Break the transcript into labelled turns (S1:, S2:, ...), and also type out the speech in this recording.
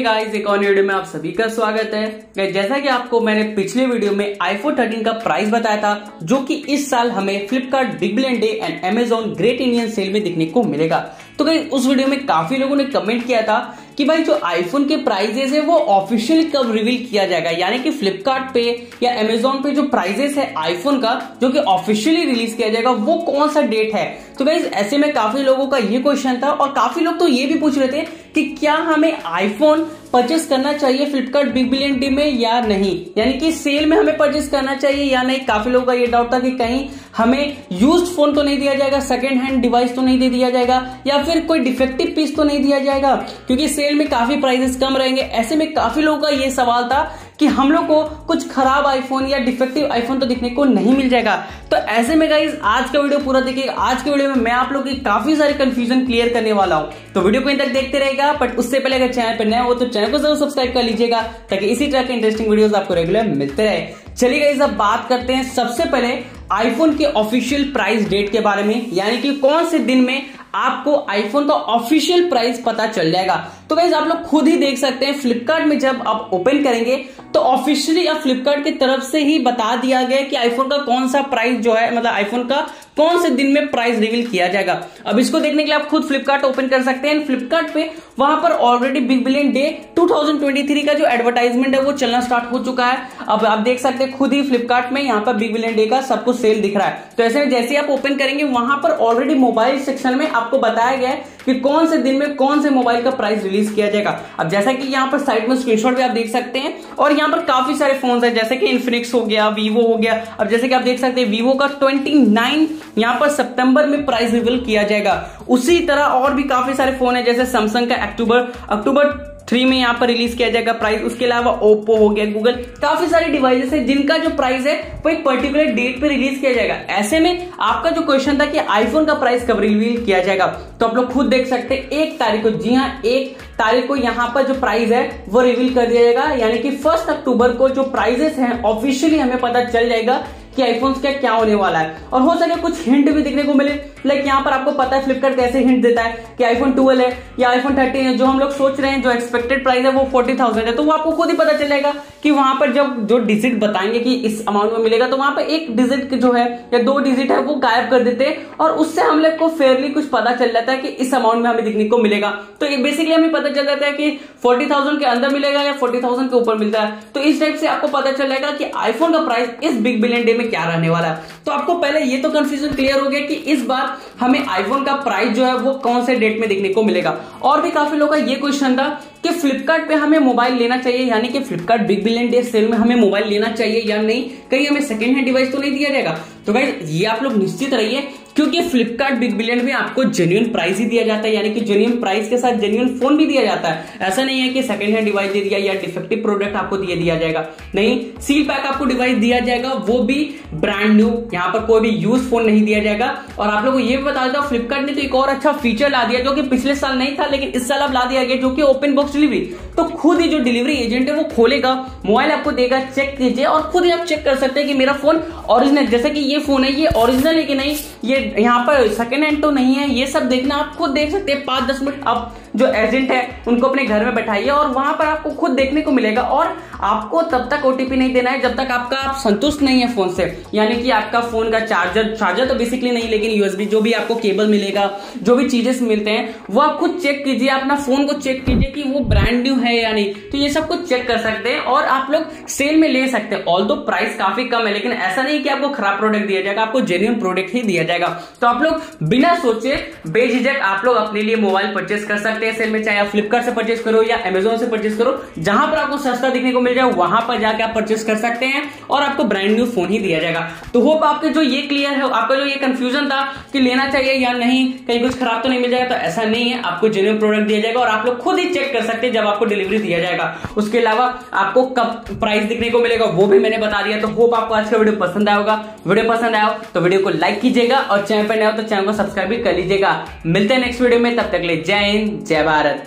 S1: Guys एक और video में आप सभी का स्वागत है। जैसा कि आपको मैंने पिछले वीडियो में आईफोन 13 का प्राइस बताया था, जो कि इस साल हमें Flipkart big billion day and Amazon great Indian sale में दिखने को मिलेगा। तो कहीं उस वीडियो में काफ़ी लोगों ने कमेंट किया था कि भाई जो आईफोन के प्राइजेस है, वो ऑफिशियली कब रिवील किया जाएगा? यानी कि फ्लिपकार्ट पे या अमेजोन पे जो प्राइजेस है आईफोन का, जो कि ऑफिशियली रिलीज़ किया जाएगा, वो कौन सा डेट है? तो भाई ऐसे में काफ़ी लोगों का ये क्वेश्चन था और काफ़ी लोग तो ये भी पूछ रहे थे कि क्या हमें आईफोन परचेस करना चाहिए फ्लिपकार्ट बिग बिलियन डे में या नहीं? यानी कि सेल में हमें परचेस करना चाहिए या नहीं? काफ़ी लोगों का ये डाउट था कि कहीं हमें यूज़ फ़ोन तो नहीं दिया जाएगा सेकेंड हैंड डिवाइस तो नहीं दे दिया जाएगा, या फिर कोई डिफेक्टिव पीस तो नहीं दिया जाएगा? क्योंकि सेल में काफ़ी प्राइसेस कम रहेंगे। ऐसे में काफ़ी लोगों का ये सवाल था कि हम लोग को कुछ खराब आईफोन या डिफेक्टिव आईफोन तो दिखने को नहीं मिल जाएगा। तो ऐसे में गाइज़ आज का वीडियो पूरा देखिएगा आज के वीडियो में मैं आप लोग की काफ़ी सारी कंफ्यूजन क्लियर करने वाला हूँ। तो वीडियो को इन तक देखते रहेगा बट उससे पहले अगर चैनल पर नया हो तो चैनल को ज़रूर सब्सक्राइब कर लीजिएगा, ताकि इसी तरह के इंटरेस्टिंग वीडियोस आपको रेगुलर मिलते रहे। चलिए गाइज़ अब बात करते हैं सबसे पहले आईफोन के ऑफिशियल प्राइस डेट के बारे में। यानी कि कौन से दिन में आपको आईफोन का ऑफिशियल प्राइस पता चल जाएगा। तो वैसे आप लोग खुद ही देख सकते हैं फ्लिपकार्ट में जब आप ओपन करेंगे तो ऑफिशियली आप फ्लिपकार्ट की तरफ़ से ही बता दिया गया कि आईफोन का कौन सा प्राइस जो है मतलब आईफोन का कौन से दिन में प्राइस रिवील किया जाएगा। अब इसको देखने के लिए आप खुद फ्लिपकार्ट ओपन कर सकते हैं। फ्लिपकार्ट पे वहाँ पर ऑलरेडी बिग बिलियन डे 2023 का जो एडवर्टाइजमेंट है, वो चलना स्टार्ट हो चुका है। अब आप देख सकते हैं, खुद ही फ्लिपकार्ट में यहाँ पर बिग बिलियन डे का सब कुछ सेल दिख रहा है। तो ऐसे में जैसे आप ओपन करेंगे, वहाँ पर ऑलरेडी मोबाइल सेक्शन में आपको बताया गया है कि कौन से दिन में कौन से मोबाइल का प्राइस रिलीज़ किया जाएगा। अब जैसा कि यहाँ पर साइड में स्क्रीनशॉट भी आप देख सकते हैं, और यहाँ पर काफ़ी सारे फ़ोन है, जैसे कि इन्फिनिक्स हो गया वीवो हो गया। अब जैसे कि आप देख सकते हैं वीवो का ट्वेंटी नाइन यहाँ पर सितंबर में प्राइस रिवील किया जाएगा। उसी तरह और भी काफ़ी सारे फ़ोन है, जैसे सैमसंग का अक्टूबर अक्टूबर थ्री में यहाँ पर रिलीज़ किया जाएगा प्राइस उसके अलावा ओप्पो हो गया गूगल काफ़ी सारे डिवाइसेस है जिनका जो प्राइस है, वो एक पर्टिकुलर डेट पे रिलीज़ किया जाएगा। ऐसे में आपका जो क्वेश्चन था कि आईफोन का प्राइस कब रिवील किया जाएगा तो आप लोग खुद देख सकते हैं, एक तारीख को, जी हाँ एक तारीख को यहाँ पर जो प्राइस है, वो रिवील कर दिया जाएगा। यानी कि फ़र्स्ट अक्टूबर को जो प्राइजेस हैं ऑफिशियली हमें पता चल जाएगा कि आईफोन का क्या होने वाला है। और हो सके कुछ हिंट भी देखने को मिले। लाइक यहाँ पर आपको पता है फ्लिपकार्ट कैसे हिंट देता है कि आईफोन ट्वेल्व है या आईफोन थर्टीन है। जो हम लोग सोच रहे हैं, जो एक्सपेक्टेड प्राइस है, वो फोर्टी थाउज़ेंड है। तो वो आपको खुद ही पता चलेगा कि वहाँ पर जब जो डिजिट बताएँगे कि इस अमाउंट में मिलेगा तो वहाँ पर एक डिजिट जो है या दो डिजिट है, वो गायब कर देते हैं। और उससे हम लोग को फेयरली कुछ पता चल जाता है कि इस अमाउंट में हमें दिखने को मिलेगा। तो बेसिकली हमें पता चल जाता है कि फोर्टी थाउज़ेंड के अंदर मिलेगा या फोर्टी थाउज़ेंड के ऊपर मिलता है। तो इस टाइप से आपको पता चल जाएगा कि आईफोन का प्राइस इस बिग बिलियन डे में क्या रहने वाला है? तो आपको पहले ये तो कंफ्यूजन क्लियर हो गया कि इस बार हमें आईफोन का प्राइस जो है वो कौन से डेट में देखने को मिलेगा। और भी काफ़ी लोगों का ये क्वेश्चन था कि फ्लिपकार्ट पे हमें मोबाइल लेना चाहिए, यानी कि Flipkart big billion day sale में हमें मोबाइल लेना चाहिए या नहीं? कहीं हमें सेकेंड हैंड डिवाइस तो नहीं दिया जाएगा। तो भाई ये आप लोग निश्चित रहिए क्योंकि फ्लिपकार्ट बिग बिलियन में आपको जेन्यून प्राइस ही दिया जाता है, यानी कि जेन्यून प्राइस के साथ जेन्यून फ़ोन भी दिया जाता है। ऐसा नहीं है कि सेकंड हैंड डिवाइस दे दिया या डिफेक्टिव प्रोडक्ट आपको दिए दिया जाएगा। नहीं सील पैक आपको डिवाइस दिया जाएगा, वो भी ब्रांड न्यू यहाँ पर कोई भी यूज़ फ़ोन नहीं दिया जाएगा। और आप लोगों को ये भी बता देता हूँ फ्लिपकार्ट ने तो एक और अच्छा फीचर ला दिया जो कि पिछले साल नहीं था, लेकिन इस साल अब ला दिया गया, जो कि ओपन बॉक्स डिलीवरी तो खुद ही जो डिलीवरी एजेंट है, वो खोलेगा मोबाइल आपको देगा चेक कीजिए और खुद ही आप चेक कर सकते हैं कि मेरा फ़ोन ओरिजिनल जैसे कि ये फ़ोन है, ये ओरिजिनल है कि नहीं? ये यहाँ पर सेकेंड हैंड तो नहीं है, ये सब देखना, आप खुद देख सकते हैं, पाँच दस मिनट आप जो एजेंट है, उनको अपने घर में बैठाइए और वहाँ पर आपको खुद देखने को मिलेगा और आपको तब तक ओटीपी नहीं देना है जब तक आपका, आप संतुष्ट नहीं है फ़ोन से। यानी कि आपका फ़ोन का चार्जर चार्जर तो बेसिकली नहीं, लेकिन यूएसबी जो भी आपको केबल मिलेगा, जो भी चीज़ें मिलते हैं, वो आप खुद चेक कीजिए, अपना फ़ोन को चेक कीजिए कि वो ब्रांड न्यू है या नहीं। तो ये सब कुछ चेक कर सकते हैं और आप लोग सेल में ले सकते हैं। ऑल दो प्राइस काफ़ी कम है, लेकिन ऐसा नहीं कि आपको खराब प्रोडक्ट दिया जाएगा, आपको जेन्यून प्रोडक्ट ही दिया जाएगा। तो आप लोग बिना सोचे बेझिझक आप लोग अपने लिए मोबाइल परचेस कर सकते हैं सेल में, चाहे आप फ्लिपकार्ट से परचेस करो या अमेजोन से परचेस करो, जहाँ पर आपको सस्ता दिखने को मिल जाए, वहाँ पर जाकर आप परचेस कर सकते हैं और आपको ब्रांड न्यू फ़ोन ही दिया जाएगा। तो होप आपके जो ये क्लियर है, आपका जो ये कंफ्यूजन था कि लेना चाहिए या नहीं, कहीं कुछ खराब तो नहीं मिल जाएगा तो ऐसा नहीं है। आपको जेन्यून प्रोडक्ट दिया जाएगा और आप लोग खुद ही चेक कर सकते हैं जब आपको डिलीवरी दिया जाएगा। उसके अलावा आपको कब प्राइस दिखने को मिलेगा, वो भी मैंने बता दिया। तो होप आपको आज का वीडियो पसंद आएगा वीडियो पसंद आया तो वीडियो को लाइक कीजिएगा और चैनल पर नया हो तो चैनल को सब्सक्राइब भी कर लीजिएगा। मिलते हैं नेक्स्ट वीडियो में, तब तक ले जय हिंद जय भारत